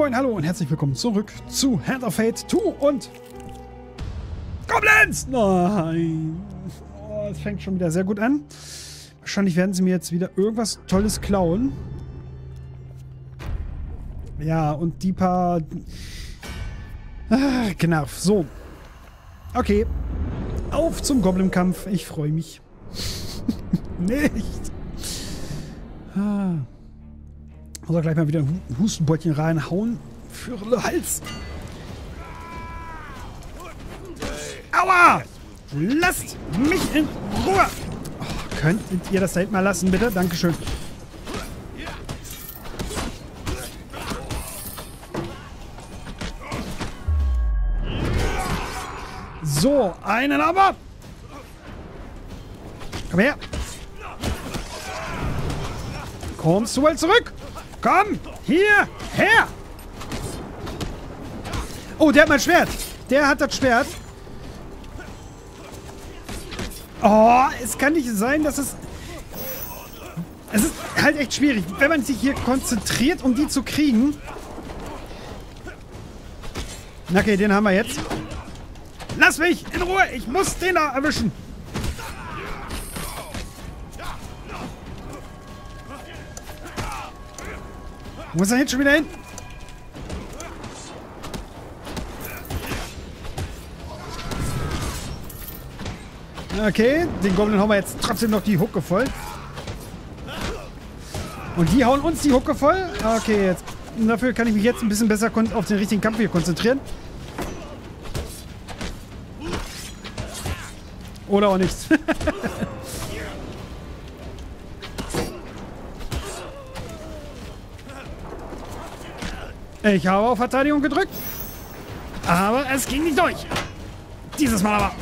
moin, hallo und herzlich willkommen zurück zu Hand of Fate 2 und Goblins! Nein! Oh, es fängt schon wieder sehr gut an. Wahrscheinlich werden sie mir jetzt wieder irgendwas Tolles klauen. Ja, und die paar... Ah, genau, so. Okay. Auf zum Goblin-Kampf. Ich freue mich. Nicht. Ah. Muss er gleich mal wieder ein Hustenbeutchen reinhauen. Für den Hals. Aua! Lasst mich in Ruhe! Oh, könntet ihr das da hinten mal lassen, bitte? Dankeschön. So, einen aber! Komm her! Kommst du wohl zurück? Komm! Hier! Her! Oh, der hat mein Schwert. Der hat das Schwert. Oh, es kann nicht sein, dass es... Es ist halt echt schwierig. Wenn man sich hier konzentriert, um die zu kriegen... Okay, den haben wir jetzt. Lass mich in Ruhe. Ich muss den da erwischen. Wo ist er jetzt schon wieder hin? Okay, den Goblin hauen wir jetzt trotzdem noch die Hucke voll. Und die hauen uns die Hucke voll. Okay, jetzt. Dafür kann ich mich jetzt ein bisschen besser auf den richtigen Kampf hier konzentrieren. Oder auch nichts. ich habe auf Verteidigung gedrückt. Aber es ging nicht durch. Dieses Mal aber.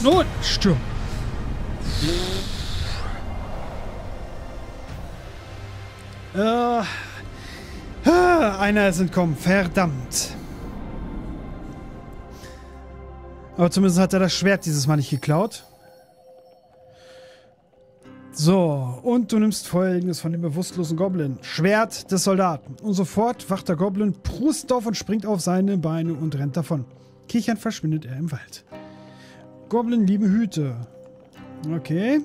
Nun, stirb. Äh, einer ist entkommen. Verdammt. Aber zumindest hat er das Schwert dieses Mal nicht geklaut. So, und du nimmst folgendes von dem bewusstlosen Goblin. Schwert des Soldaten. Und sofort wacht der Goblin, prust auf und springt auf seine Beine und rennt davon. Kichernd verschwindet er im Wald. Goblin liebe Hüte. Okay.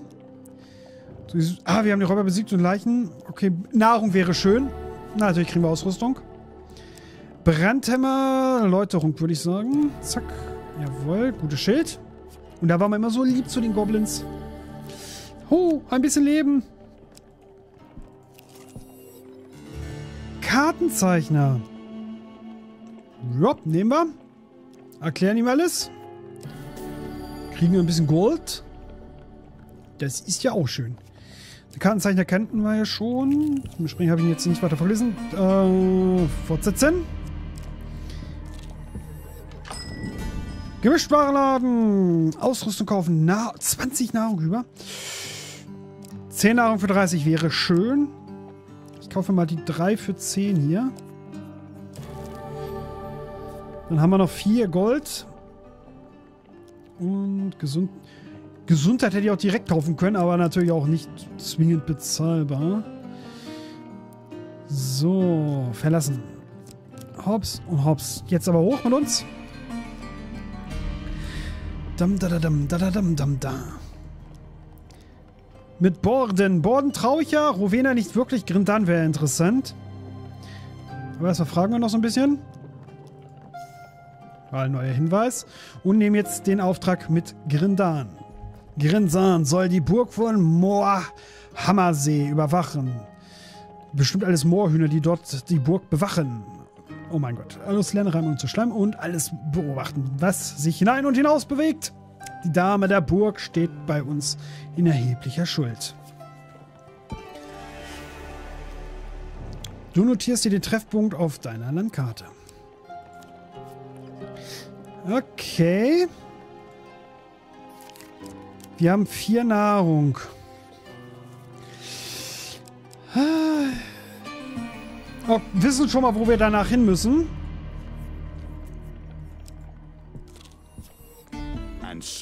Ah, wir haben die Räuber besiegt und Leichen. Okay, Nahrung wäre schön. Na, natürlich kriegen wir Ausrüstung. Brandhämmer, Läuterung, würde ich sagen. Zack. Jawohl, gutes Schild. Und da waren wir immer so lieb zu den Goblins. Oh, ein bisschen Leben. Kartenzeichner. Rob, nehmen wir. Erklären ihm alles. Kriegen wir ein bisschen Gold. Das ist ja auch schön. Die Kartenzeichner kannten wir ja schon. Springen habe ich ihn jetzt nicht weiter verlesen. Äh, fortsetzen. Gemischtwarenladen. Ausrüstung kaufen. Na 20 Nahrung über. 10 Nahrung für 30 wäre schön. Ich kaufe mal die 3 für 10 hier. Dann haben wir noch 4 Gold. Und gesund Gesundheit hätte ich auch direkt kaufen können, aber natürlich auch nicht zwingend bezahlbar. So, verlassen. Hops und hops. Jetzt aber hoch mit uns. Dam da da dam da da dam dam da. Mit Borden. Borden traue ich ja. Rowena nicht wirklich. Grindan wäre interessant. Aber erstmal fragen wir noch so ein bisschen. Ein neuer Hinweis. Und nehmen jetzt den Auftrag mit Grindan. Grindan soll die Burg von Moor Hammersee überwachen. Bestimmt alles Moorhühner, die dort die Burg bewachen. Oh mein Gott. Alles lernen, reimen und zu schleimen und alles beobachten, was sich hinein und hinaus bewegt. Die Dame der Burg steht bei uns in erheblicher Schuld. Du notierst dir den Treffpunkt auf deiner Landkarte. Okay. Wir haben vier Nahrung. Oh, wissen schon mal, wo wir danach hin müssen.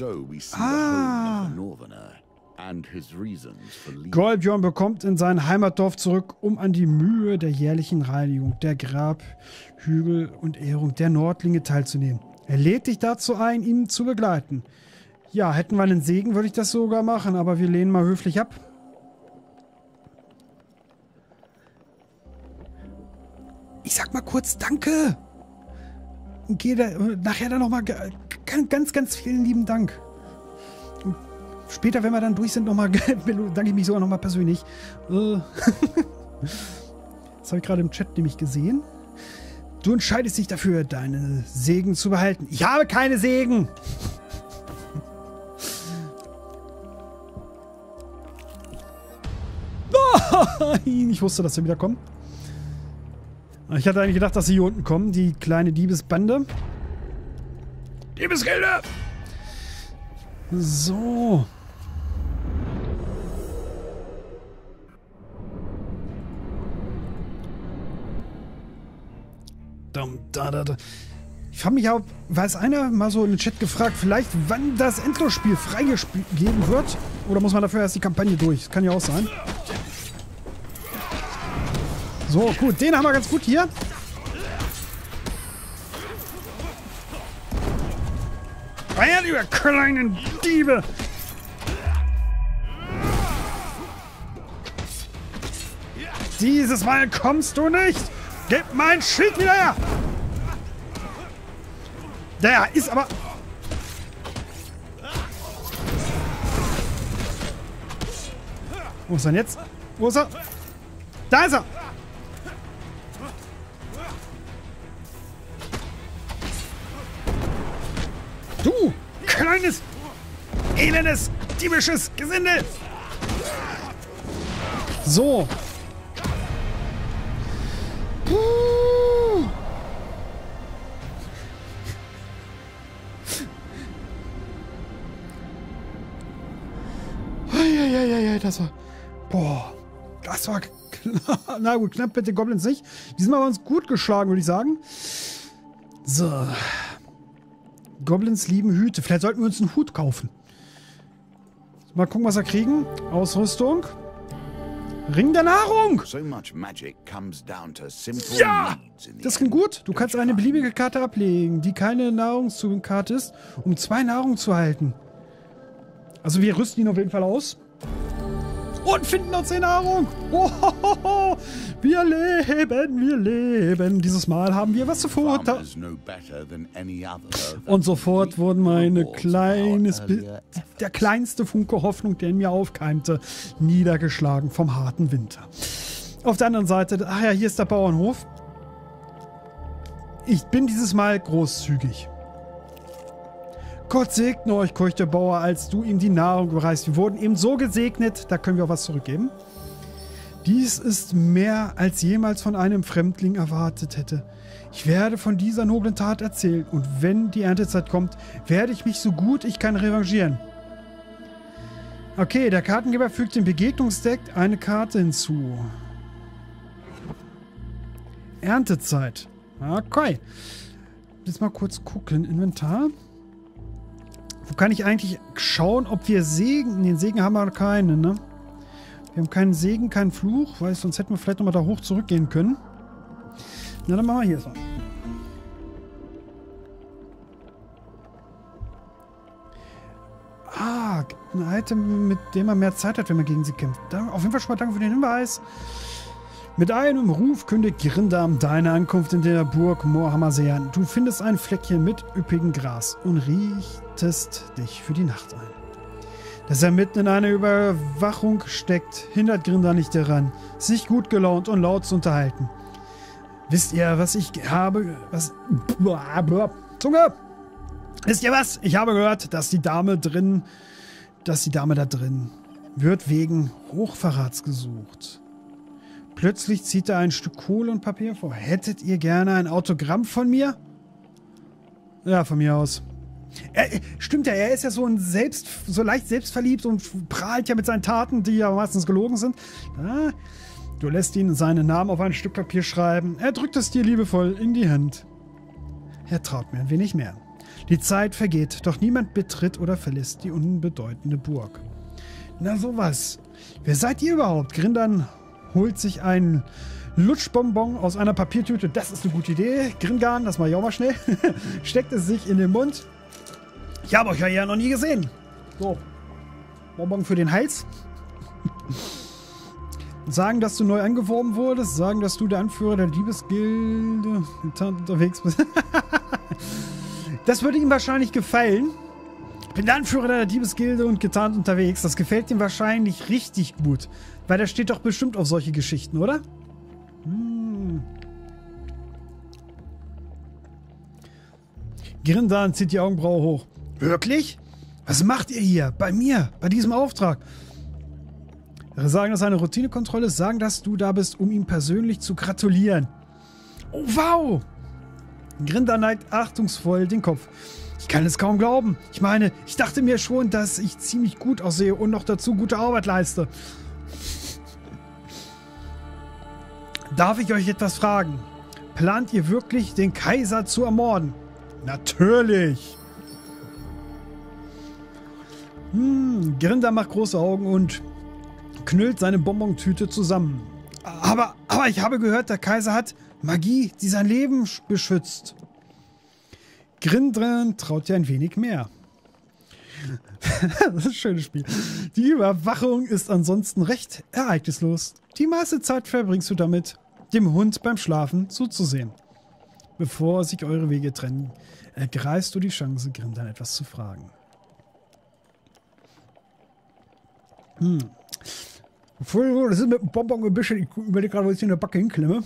So we see Ah. the home of the Northerner Golbjörn bekommt in sein Heimatdorf zurück, um an die Mühe der jährlichen Reinigung der Grabhügel und Ehrung der Nordlinge teilzunehmen. Er lädt dich dazu ein, ihn zu begleiten. Ja, hätten wir einen Segen, würde ich das sogar machen, aber wir lehnen mal höflich ab. Ich sag mal kurz Danke. Und gehe da, nachher dann nochmal ganz, ganz vielen lieben Dank. Und später, wenn wir dann durch sind, nochmal danke ich mich sogar nochmal persönlich. Äh. das habe ich gerade im Chat nämlich gesehen. Du entscheidest dich dafür, deine Segen zu behalten. Ich habe keine Segen. ich wusste, dass er wieder kommt. Ich hatte eigentlich gedacht, dass sie hier unten kommen, die kleine Diebesbande. Diebesgelder! So. Ich frage mich auch, weiß einer mal so in den Chat gefragt, vielleicht wann das Endlosspiel freigegeben wird? Oder muss man dafür erst die Kampagne durch? Das kann ja auch sein. So, gut. Den haben wir ganz gut hier. Über kleinen Diebe! Dieses Mal kommst du nicht! Gib mein Schild wieder her! Der ist aber... Wo ist er denn jetzt? Wo ist er? Da ist er! Du, kleines, elendes, diebisches Gesinde! So. Puh. Eieieiei, das war... Boah, das war... Na gut, knapp mit den Goblins nicht. Die sind aber uns gut geschlagen, würde ich sagen. So. Goblins lieben Hüte. Vielleicht sollten wir uns einen Hut kaufen. Mal gucken, was wir kriegen. Ausrüstung. Ring der Nahrung! Ja! Das klingt gut. Du kannst eine beliebige Karte ablegen, die keine Nahrungskarte ist, um zwei Nahrung zu halten. Also wir rüsten ihn auf jeden Fall aus und finden uns in Nahrung. Oh, wir leben, wir leben. Dieses Mal haben wir was zu futtern. Und sofort wurden meine kleines, der kleinste Funke Hoffnung, der in mir aufkeimte, niedergeschlagen vom harten Winter. Auf der anderen Seite, ach ja, hier ist der Bauernhof. Ich bin dieses Mal großzügig. Gott segne euch, keuchte Bauer, als du ihm die Nahrung überreichst. Wir wurden eben so gesegnet, da können wir auch was zurückgeben. Dies ist mehr, als jemals von einem Fremdling erwartet hätte. Ich werde von dieser noblen Tat erzählen und wenn die Erntezeit kommt, werde ich mich so gut ich kann revanchieren. Okay, der Kartengeber fügt dem Begegnungsdeck eine Karte hinzu. Erntezeit. Okay. Jetzt mal kurz gucken. Inventar. Wo kann ich eigentlich schauen, ob wir Segen... Den Segen haben wir noch keinen, ne? Wir haben keinen Segen, keinen Fluch, weil sonst hätten wir vielleicht nochmal da hoch zurückgehen können. Na, dann machen wir hier so. Ah, ein Item, mit dem man mehr Zeit hat, wenn man gegen sie kämpft. Da, auf jeden Fall schon mal danke für den Hinweis. Mit einem Ruf kündigt Grindam deine Ankunft in der Burg Mohammerse an. Du findest ein Fleckchen mit üppigem Gras und richtest dich für die Nacht ein. Dass er mitten in einer Überwachung steckt, hindert Grindam nicht daran, sich gut gelaunt und laut zu unterhalten. Wisst ihr, was ich habe? Was? Zunge! Wisst ihr was? Ich habe gehört, dass die Dame drin, dass die Dame da drin wird wegen Hochverrats gesucht. Plötzlich zieht er ein Stück Kohle und Papier vor. Hättet ihr gerne ein Autogramm von mir? Ja, von mir aus. Er, stimmt ja, er ist ja so ein selbst, so leicht selbstverliebt und prahlt ja mit seinen Taten, die ja meistens gelogen sind. Ja, du lässt ihn seinen Namen auf ein Stück Papier schreiben. Er drückt es dir liebevoll in die Hand. Er traut mir ein wenig mehr. Die Zeit vergeht, doch niemand betritt oder verlässt die unbedeutende Burg. Na sowas. Wer seid ihr überhaupt? Grindern holt sich ein Lutschbonbon aus einer Papiertüte. Das ist eine gute Idee. Gringan, das mache ich auch mal schnell. Steckt es sich in den Mund. Ich habe euch ja hier noch nie gesehen. So. Bonbon für den Hals. Sagen, dass du neu angeworben wurdest. Sagen, dass du der Anführer der Liebesgilde unterwegs bist. das würde ihm wahrscheinlich gefallen. Ich bin der Anführer der Diebesgilde und getarnt unterwegs. Das gefällt ihm wahrscheinlich richtig gut. Weil der steht doch bestimmt auf solche Geschichten, oder? Hm. Grindan zieht die Augenbraue hoch. Wirklich? Was macht ihr hier? Bei mir? Bei diesem Auftrag? Sagen, dass eine Routinekontrolle ist. Sagen, dass du da bist, um ihm persönlich zu gratulieren. Oh, wow! Grindan neigt achtungsvoll den Kopf. Ich kann es kaum glauben. Ich meine, ich dachte mir schon, dass ich ziemlich gut aussehe und noch dazu gute Arbeit leiste. Darf ich euch etwas fragen? Plant ihr wirklich, den Kaiser zu ermorden? Natürlich! Hm, Grinder macht große Augen und knüllt seine Bonbontüte zusammen. Aber, aber ich habe gehört, der Kaiser hat Magie, die sein Leben beschützt. Grindran traut dir ein wenig mehr. das ist ein schönes Spiel. Die Überwachung ist ansonsten recht ereignislos. Die meiste Zeit verbringst du damit, dem Hund beim Schlafen zuzusehen. Bevor sich eure Wege trennen, ergreifst du die Chance, Grindan etwas zu fragen. Hm. Das ist mit dem Bonbon ein bisschen, ich überlege gerade, wo ich in der Backe hinklemme,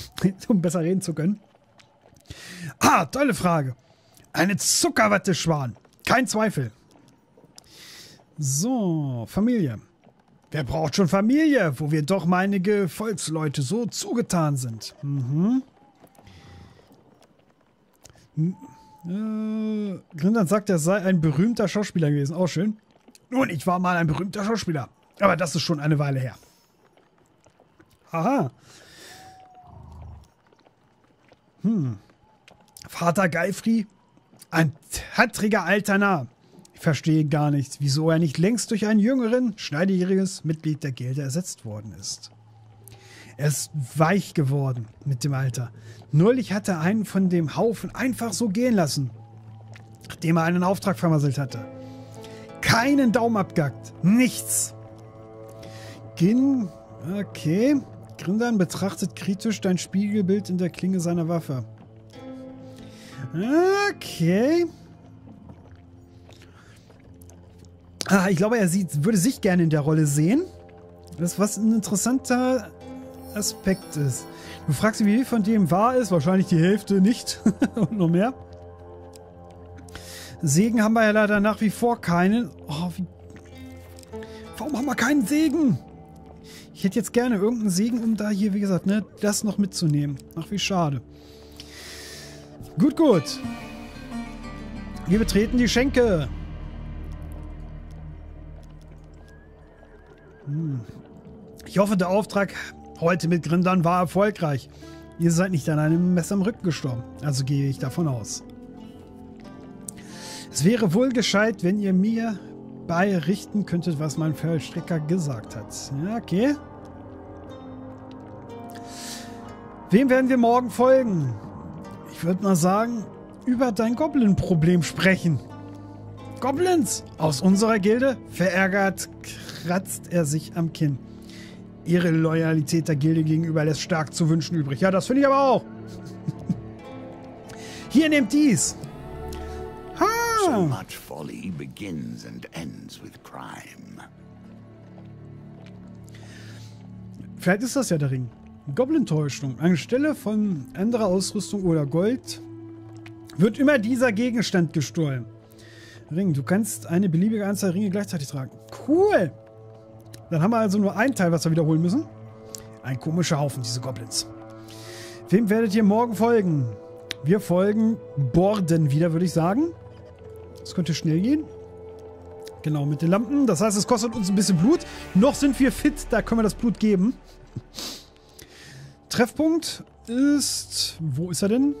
um besser reden zu können. Ah, tolle Frage. Eine Zuckerwatte-Schwan. Kein Zweifel. So, Familie. Wer braucht schon Familie, wo wir doch meinige Volksleute so zugetan sind? Mhm. Äh, Grindern sagt, er sei ein berühmter Schauspieler gewesen. Auch schön. Nun, ich war mal ein berühmter Schauspieler. Aber das ist schon eine Weile her. Aha. Hm. Vater Geifri ein tattriger alter Narr. Ich verstehe gar nicht, wieso er nicht längst durch einen jüngeren, schneidejähriges Mitglied der Gilde ersetzt worden ist. Er ist weich geworden mit dem Alter. Neulich hat er einen von dem Haufen einfach so gehen lassen, nachdem er einen Auftrag vermasselt hatte. Keinen Daumen abgackt. Nichts. Gin. Okay. Grindan betrachtet kritisch dein Spiegelbild in der Klinge seiner Waffe. Okay. Ah, ich glaube, er sieht, würde sich gerne in der Rolle sehen. Das, was ein interessanter Aspekt ist. Du fragst, wie viel von dem wahr ist. Wahrscheinlich die Hälfte nicht. Und noch mehr. Segen haben wir ja leider nach wie vor keinen. Oh, wie... Warum haben wir keinen Segen? Ich hätte jetzt gerne irgendeinen Segen, um da hier, wie gesagt, ne, das noch mitzunehmen. Ach, wie schade. Gut, gut. Wir betreten die Schenke. Hm. Ich hoffe, der Auftrag heute mit Grindern war erfolgreich. Ihr seid nicht an einem Messer am Rücken gestorben. Also gehe ich davon aus. Es wäre wohl gescheit, wenn ihr mir beirichten könntet, was mein Vollstrecker gesagt hat. Ja, okay. Wem werden wir morgen folgen? Ich würde mal sagen, über dein Goblin-Problem sprechen. Goblins aus unserer Gilde? Verärgert kratzt er sich am Kinn. Ihre Loyalität der Gilde gegenüber lässt stark zu wünschen übrig. Ja, das finde ich aber auch. Hier nehmt dies. So much folly begins and ends with crime. Vielleicht ist das ja der Ring. Goblin-Täuschung. Anstelle von anderer Ausrüstung oder Gold wird immer dieser Gegenstand gestohlen. Ring. Du kannst eine beliebige Anzahl Ringe gleichzeitig tragen. Cool! Dann haben wir also nur ein Teil, was wir wiederholen müssen. Ein komischer Haufen, diese Goblins. Wem werdet ihr morgen folgen? Wir folgen Borden wieder, würde ich sagen. Das könnte schnell gehen. Genau, mit den Lampen. Das heißt, es kostet uns ein bisschen Blut. Noch sind wir fit, da können wir das Blut geben. Treffpunkt ist... Wo ist er denn?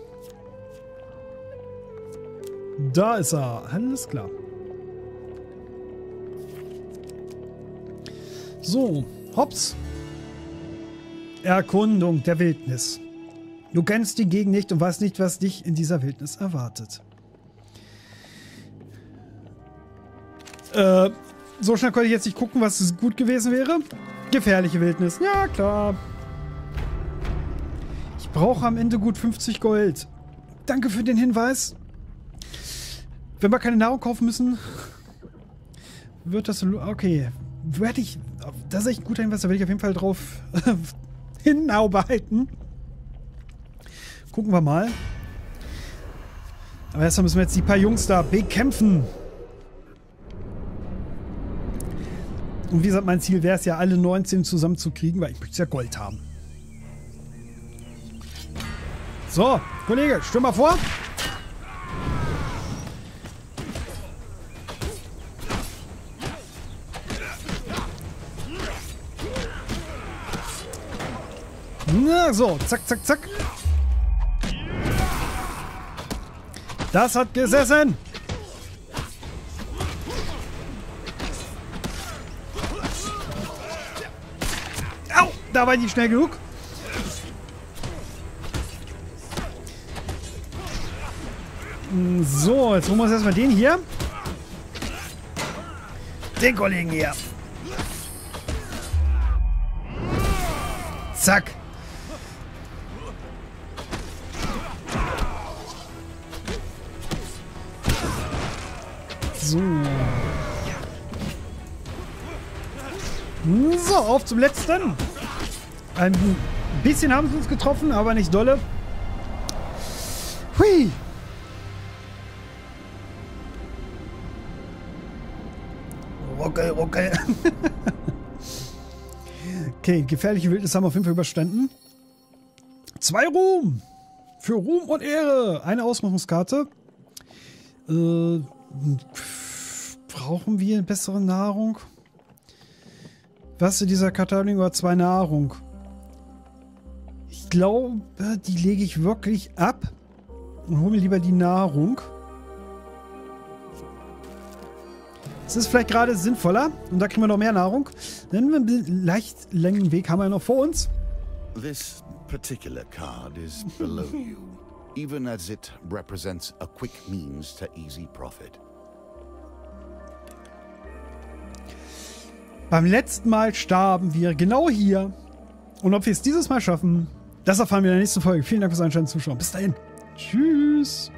Da ist er. Alles klar. So, hops. Erkundung der Wildnis. Du kennst die Gegend nicht und weißt nicht, was dich in dieser Wildnis erwartet. Äh, so schnell konnte ich jetzt nicht gucken, was gut gewesen wäre. Gefährliche Wildnis. Ja, klar. Ich brauche am Ende gut 50 Gold. Danke für den Hinweis. Wenn wir keine Nahrung kaufen müssen, wird das... Okay. Werde ich... Das ist echt ein guter Hinweis. Da werde ich auf jeden Fall drauf hinarbeiten. Gucken wir mal. Aber erstmal müssen wir jetzt die paar Jungs da bekämpfen. Und wie gesagt, mein Ziel wäre es ja, alle 19 zusammenzukriegen, weil ich möchte ja Gold haben. So, Kollege, stell mal vor. Na so, zack, zack, zack. Das hat gesessen. Da war ich nicht schnell genug. So, jetzt holen wir uns erstmal den hier. Den Kollegen hier. Zack. So. So, auf zum letzten. Ein bisschen haben sie uns getroffen, aber nicht dolle. Hui. Ruckel, ruckel. okay, gefährliche Wildnis haben wir auf jeden Fall überstanden. Zwei Ruhm. Für Ruhm und Ehre. Eine Ausmachungskarte. Äh, brauchen wir bessere Nahrung? Was in dieser Katalog war zwei Nahrung? Ich glaube, die lege ich wirklich ab und hole mir lieber die Nahrung. Es ist vielleicht gerade sinnvoller und da kriegen wir noch mehr Nahrung. Denn einen leicht langen Weg haben wir noch vor uns. This particular card is below you, even as it represents a quick means to easy profit. Beim letzten Mal starben wir genau hier. Und ob wir es dieses Mal schaffen, das erfahren wir in der nächsten Folge. Vielen Dank fürs Einschalten, Zuschauen. Bis dahin. Tschüss.